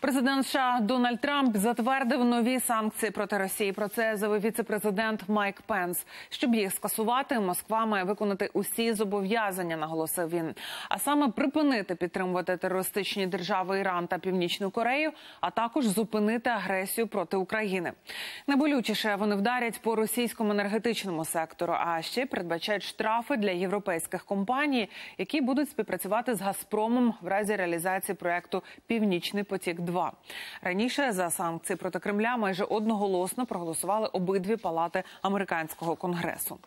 Президент США Дональд Трамп затвердив нові санкції проти Росії. Про це заявив віце-президент Майк Пенс. Щоб їх скасувати, Москва має виконати усі зобов'язання, наголосив він. А саме припинити підтримувати терористичні держави Іран та Північну Корею, а також зупинити агресію проти України. Найболючіше вони вдарять по російському енергетичному сектору, а ще передбачають штрафи для європейських компаній, які будуть співпрацювати з Газпромом в разі реалізації проекту Північний потік. 2 раніше за санкції проти Кремля майже одноголосно проголосували обидві палати американського конгресу.